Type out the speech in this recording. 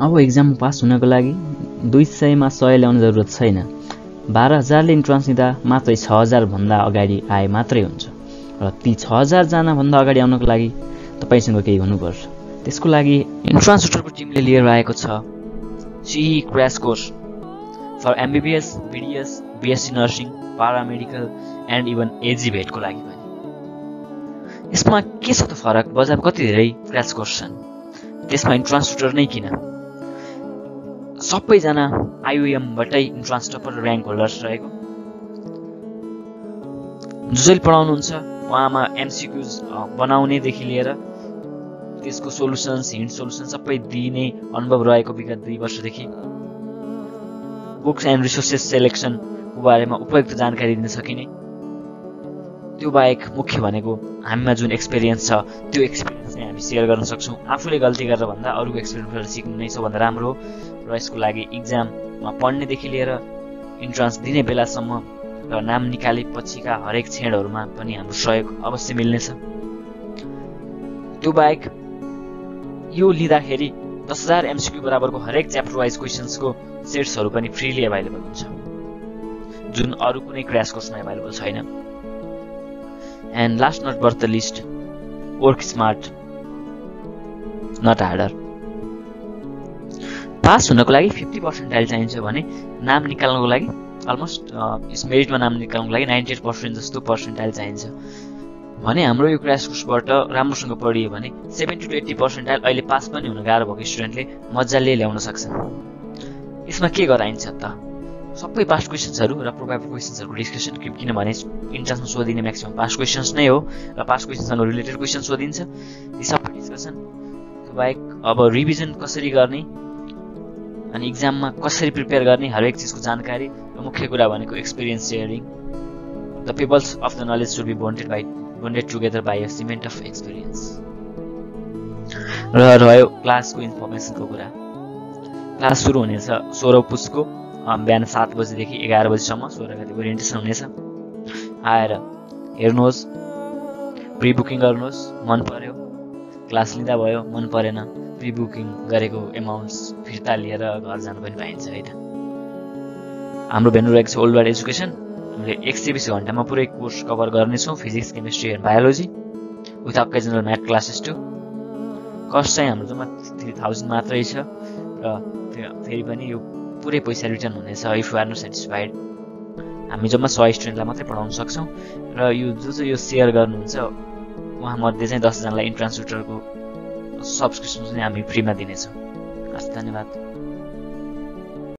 अब exam pass हुनको लागि दुई सयमा सय ल्याउने जरुरत छैन। बाह्र हजारले इन्ट्रान्स दिँदा मात्रै छ हजारभन्दा अगाडि आए मात्रै हुन्छ। र ती छ हजारजनाभन्दा अगाडि आउनको लागि तपाईँसँग केही हुनुपर्छ। त्यसको लागि इन्ट्रान्स सुटरको टिमले लिएर आएको छ। CEE cross course for MBBS BDS BSc nursing paramedical and even AG भेटको लागि पनि। यसमा के छ त फरक? बजारमा कति धेरै क्रास कोर्स छन्? त्यसमा सुटर नै किन? सबैजना आइओएमबाटै इन्ट्रान्स टपर ऱ्याङ्क होल्डर्स रहेको। जसले पढाउनुहुन्छ उहाँमा एमसिक्युज बनाउनेदेखि लिएर त्यसको सोल्युसन्स हिन्ट सोल्युसन सबै दिने अनुभव रहेको विगत दुई वर्षदेखि। बुक्स एन्ड रिसोर्सेस सेलेक्सनको बारेमा उपयुक्त जानकारी दिन सकिने। त्यो बाहेक मुख्य भनेको हामीमा जुन एक्सपिरियन्स छ त्यो एक्सपिरियन्स चाहिँ हामी सेयर गर्न सक्छौँ। आफूले गल्ती गरेर भन्दा अरूको एक्सपिरियन्सबाट सिक्नु नै सबभन्दा राम्रो र यसको लागि इक्जाममा पढ्नेदेखि लिएर इन्ट्रान्स दिने बेलासम्म र नाम निकाले पछिका हरेक क्षणहरूमा पनि हाम्रो सहयोग अवश्य मिल्नेछ। त्यो बाहेक यो लिँदाखेरि दस हजार एमसिक्यू बराबरको हरेक च्याप्टर वाइज क्वेसन्सको सेट्सहरू पनि फ्रिली एभाइलेबल हुन्छ। जुन अरू कुनै क्रास कोर्समा एभाइलेबल छैन। And last not but the least work smart not harder pass हुनको लागि फिफ्टी पर्सेन्टाइल चाहिन्छ भने नाम निकाल्नको लागि अलमोस्ट यस मेरिटमा नाम निकाल्नुको लागि नाइन्टी एट पर्सेन्ट जस्तो पर्सेन्टाइल चाहिन्छ। भने हाम्रो यो क्रास कोर्सबाट राम्रोसँग पढियो भने सेभेन्टी टु एट्टी पर्सेन्टाइल अहिले पास पनि हुन गाह्रो भएको स्टुडेन्टले मजाले ल्याउन सक्छ। यसमा के गराइन्छ त? सबै पास्ट क्वेसन्सहरू र प्रोभाइड क्वेसन्सहरूको डिस्कसन किनभने इन्ट्रान्समा सोधिने म्याक्सिमम् पास्ट क्वेसन्स नै हो र पास्ट क्वेसन्ससँग रिलेटेड क्वेसन सोधिन्छ। यी सबै डिस्कसन बाहेक अब रिभिजन कसरी गर्ने अनि इक्जाममा कसरी प्रिपेयर गर्ने हरेक चिजको जानकारी र मुख्य कुरा भनेको experience sharing the peoples of the knowledge should be bonded by bonded together by a cement of experience र रह्यो क्लासको इन्फर्मेसनको कुरा। क्लास सुरु हुनेछ सोह्र पुसको बिहान सात बजीदेखि एघार बजीसम्म सोह्र गति ओरिएन्टेसन हुनेछ। आएर हेर्नुहोस् प्रि बुकिङ गर्नुहोस् मन पर्यो। क्लास लिँदा भयो मन परेन। प्रि बुकिङ गरेको एमाउन्ट्स फिर्ता लिएर घर जानु पनि पाइन्छ होइन हाम्रो भेन्यु रहेको छ ओल्ड एजुकेसन हामीले एक सय बिस घन्टामा पुरै कोर्स कभर गर्नेछौँ physics chemistry and biology with occasional math classes to cost चाहिँ हाम्रो जम्मा थ्री थाउजन्ड मात्रै छ र फेरि पनि यो पुरै पैसा रिटर्न हुनेछ if you are no satisfied हामी जम्मा सय स्टुडेन्टलाई मात्रै पढाउन सक्छौँ र यो जो चाहिँ यो सेयर गर्नुहुन्छ उहाँमध्ये चाहिँ दसजनालाई इन्ट्रान्स सुटरको सब्सक्रिप्सन चाहिँ हामी फ्रीमा दिनेछौँ। हस् धन्यवाद।